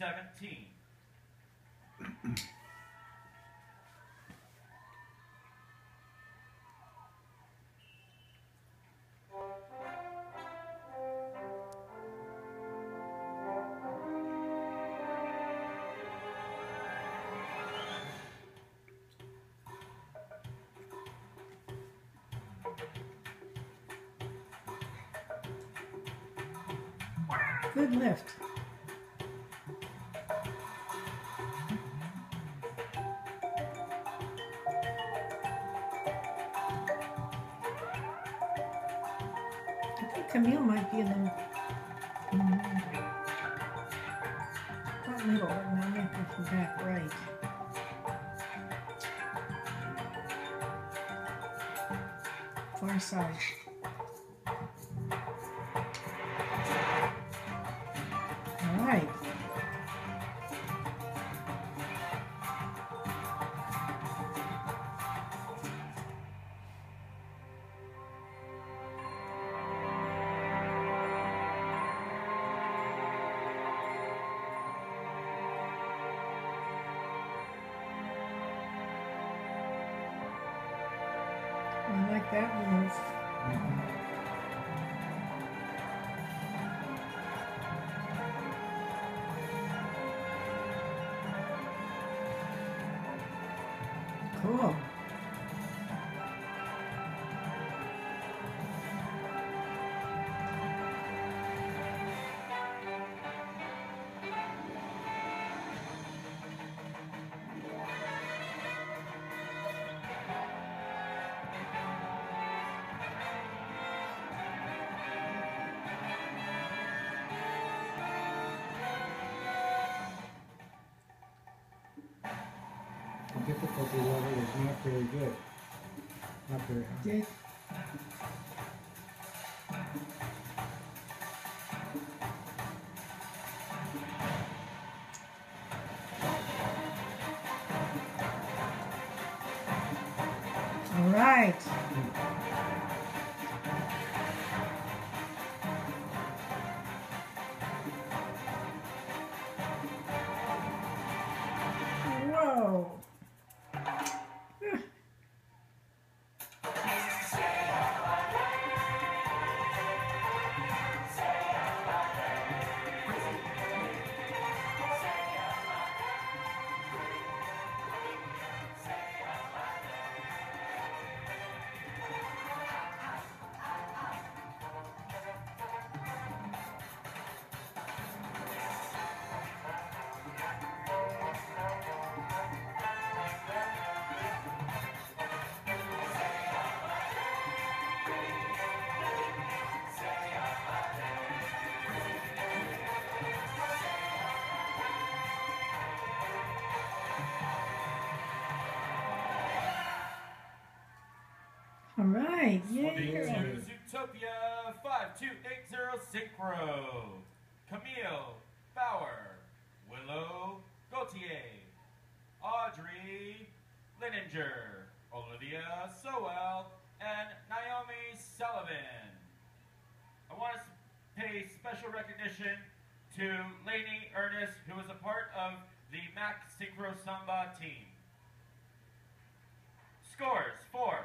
17. Good lift. Camille might be in the mm, front middle, but now maybe from back right. Far side. I like that move. Cool. Difficulty level is not very good. Not very high. All right. Mm. All right. Yay. to Zootopia 5280 Synchro. Camille Bauer. Willow Gautier. Audrey Lininger. Olivia Sowell. And Naomi Sullivan. I want to pay special recognition to Lainey Ernest, who is a part of the MAC Synchro Samba team. Scores for